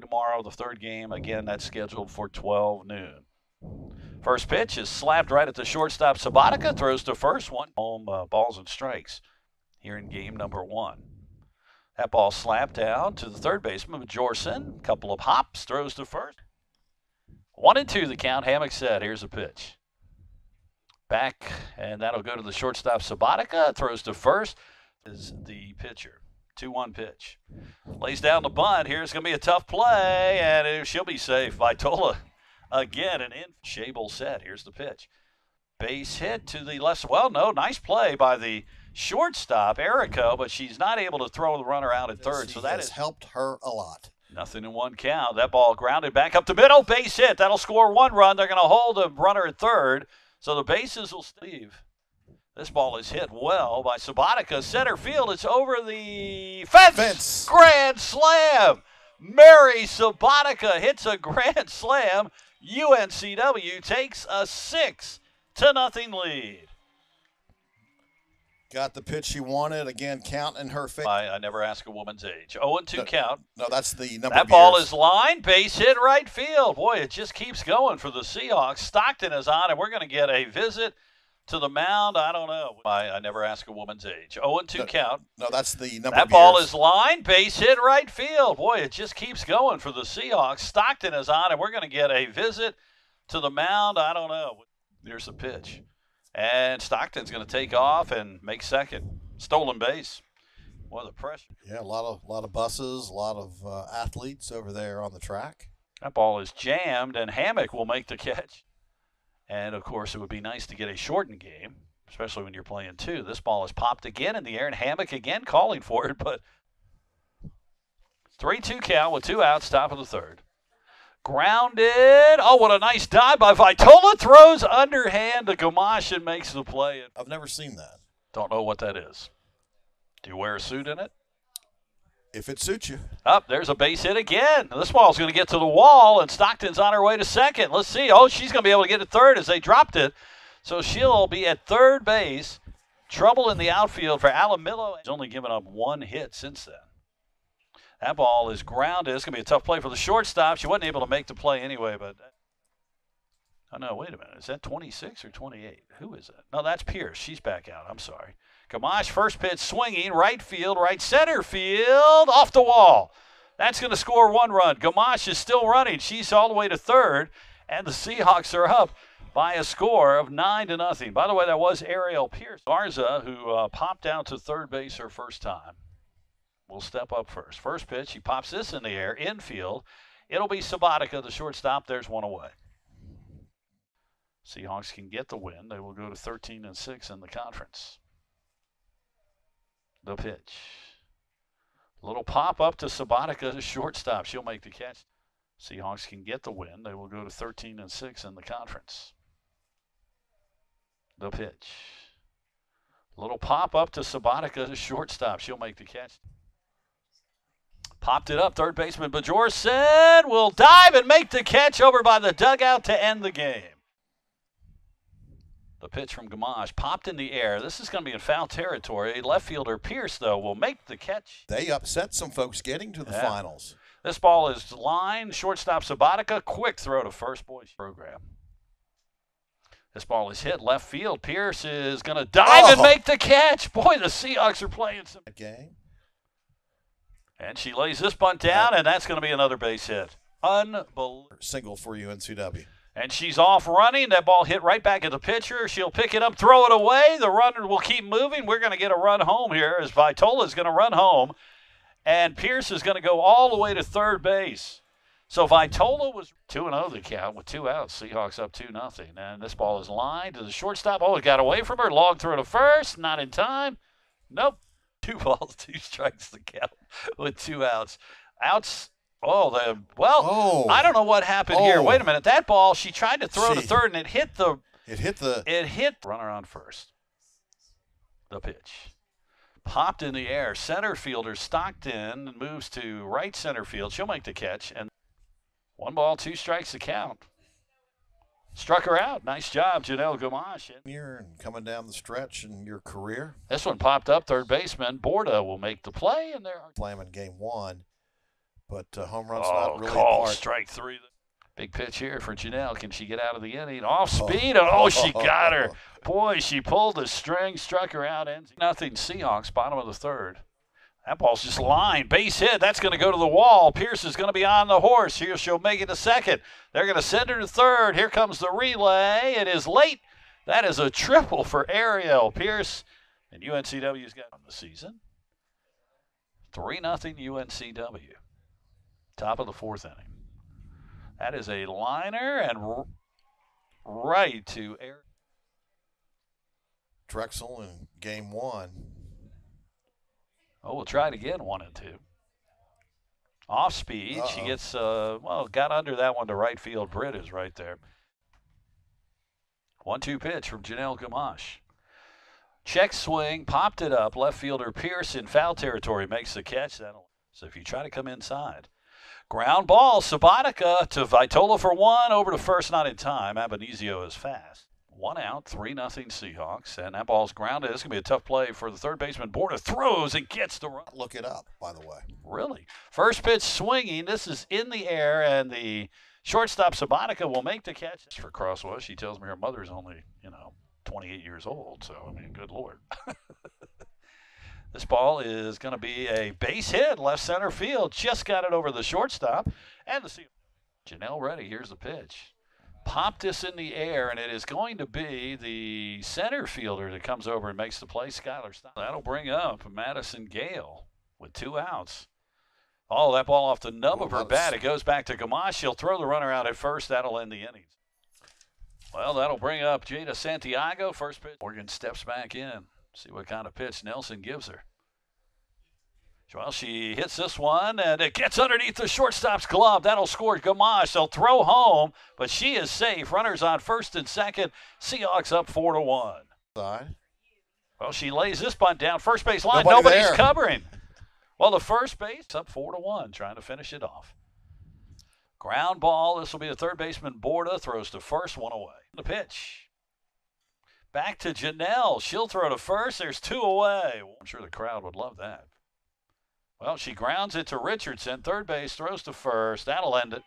tomorrow. The third game, again, that's scheduled for 12 noon. First pitch is slapped right at the shortstop. Sabatica throws to first one. Home uh, balls and strikes here in game number one. That ball slapped down to the third baseman, Jorson. Couple of hops, throws to first. One and two the count. Hammock said, here's a pitch. Back, and that'll go to the shortstop, Sabatica. Throws to first is the pitcher. 2 1 pitch. Lays down the bunt. Here's going to be a tough play, and it, she'll be safe. Vitola again, and in. Shable said, here's the pitch. Base hit to the left. Well, no, nice play by the shortstop, Erico, but she's not able to throw the runner out at third. She so that has is helped her a lot. nothing in one count. That ball grounded back up the middle. Base hit. That'll score one run. They're going to hold the runner at third. So the bases will leave. This ball is hit well by Sabatica. Center field. It's over the fence. Fence. Grand slam. Mary Sabatica hits a grand slam. UNCW takes a six to nothing lead. Got the pitch she wanted. Again, count in her favor. I, I never ask a woman's age. 0 2 No, count. No, that's the number. That ball years. is line, base hit right field. Boy, it just keeps going for the Seahawks. Stockton is on, and we're going to get a visit to the mound. I don't know. I, I never ask a woman's age. 0 2 No, count. No, that's the number. That ball years. is line, base hit right field. Boy, it just keeps going for the Seahawks. Stockton is on, and we're going to get a visit to the mound. I don't know. There's a pitch. And Stockton's going to take off and make second. Stolen base. What the pressure. Yeah, a lot of a lot of buses, a lot of uh, athletes over there on the track. That ball is jammed, and Hammock will make the catch. And of course, it would be nice to get a shortened game, especially when you're playing two. This ball is popped again in the air, and Hammock again calling for it, but 3 2 count with two outs, top of the third. Grounded. Oh, what a nice dive by Vitola. Throws underhand to Gamache and makes the play. I've never seen that. Don't know what that is. Do you wear a suit in it? If it suits you, Up there's a base hit again. This ball's going to get to the wall, and Stockton's on her way to second. Let's see. Oh, she's going to be able to get to third as they dropped it. So she'll be at third base. Trouble in the outfield for Alamillo. He's only given up one hit since then. That ball is grounded. It's going to be a tough play for the shortstop. She wasn't able to make the play anyway, but. Oh, no, wait a minute. Is that 26 or 28? Who is that? No, that's Pierce. She's back out. I'm sorry. Gamache, first pitch swinging, right field, right center field, off the wall. That's going to score one run. Gamache is still running. She's all the way to third, and the Seahawks are up by a score of nine to nothing. By the way, that was Ariel Pierce Garza who uh, popped out to third base her first time. Will step up first. First pitch, he pops this in the air, infield. It'll be Sabatica, the shortstop. There's one away. Seahawks can get the win. They will go to 13 and 6 in the conference. The pitch. Little pop up to Sabatica, the shortstop. She'll make the catch. Seahawks can get the win. They will go to 13 and 6 in the conference. The pitch. Little pop up to Sabatica, the shortstop. She'll make the catch. Popped it up. Third baseman Bajorson will dive and make the catch over by the dugout to end the game. The pitch from Gamache popped in the air. This is going to be in foul territory. Left fielder Pierce, though, will make the catch. they upset some folks getting to the Yeah. finals. This ball is line. Shortstop Sabatica. Quick throw to first boys program. This ball is hit left field. Pierce is going to dive and Oh. make the catch. Boy, the Seahawks are playing some. Game. And she lays this bunt down, and that's going to be another base hit. Unbelievable. Single for UNCW. And she's off running. That ball hit right back at the pitcher. She'll pick it up, throw it away. The runner will keep moving. We're going to get a run home here as Vitola is going to run home. And Pierce is going to go all the way to third base. So Vitola was 2 0 the count with two outs. Seahawks up 2 nothing. And this ball is lined to the shortstop. Oh, it got away from her. Long throw to first. Not in time. Nope. Two balls, two strikes the count with two outs. Outs. Oh, the well. Oh. I don't know what happened here. Oh. Wait a oh. minute. That ball, she tried to throw to third, and it hit the It hit the. it hit runner on first. The pitch popped in the air. Center fielder Stockton moves to right center field. She'll make the catch, and one ball, two strikes to count. Struck her out. Nice job, Janelle Gamache. And coming down the stretch in your career, This one popped up. Third baseman Borda will make the play, and there. slamming game one. But uh, home run's oh, not really call a strike three. Big pitch here for Janelle. Can she get out of the inning? Off speed. Oh, oh she got her. Boy, she pulled the string, struck her out. Ends nothing. Seahawks, bottom of the third. That ball's just lined. Base hit. That's going to go to the wall. Pierce is going to be on the horse. Here she'll make it to second. They're going to send her to third. Here comes the relay. It is late. That is a triple for Ariel Pierce. And UNCW's got on the season. 3 0 UNCW. Top of the fourth inning. That is a liner and right to Ariel. Drexel in game one. Oh, we'll try it again, one and two. Off speed, Uh-oh. she gets uh, well, got under that one to right field. Britt is right there. One-two pitch from Janelle Gamache. Check swing, popped it up. Left fielder Pierce in foul territory makes the catch. That'll, so if you try to come inside, ground ball. Sabatica to Vitola for one. Over to first, not in time. Abenizio is fast. One out, 3 nothing Seahawks. And that ball's grounded. It's going to be a tough play for the third baseman. Borda throws and gets the run. Look it up, by the way. Really? First pitch swinging. This is in the air, and the shortstop Sabatica will make the catch. For Crosswell, she tells me her mother's only, you know, 28 years old. So, I mean, good Lord. this ball is going to be a base hit, left center field. Just got it over the shortstop. And the Janelle ready. Here's the pitch pop this in the air, and it is going to be the center fielder that comes over and makes the play, Skylar Stein. That'll bring up Madison Gale with two outs. Oh, that ball off the nub of her bat. It goes back to Gamache. She'll throw the runner out at first. That'll end the innings. Well, that'll bring up Jada Santiago. First pitch. Morgan steps back in. See what kind of pitch Nelson gives her. Well, she hits this one and it gets underneath the shortstop's glove. That'll score Gamache. They'll throw home, but she is safe. Runners on first and second. Seahawks up four to one. Side. Well, she lays this bunt down first base line. Nobody Nobody's there. covering. Well, the first base up four to one, trying to finish it off. Ground ball. This will be the third baseman. Borda throws to first, one away. The pitch. Back to Janelle. She'll throw to first. There's two away. I'm sure the crowd would love that. Well, she grounds it to Richardson. Third base, throws to first. That'll end it.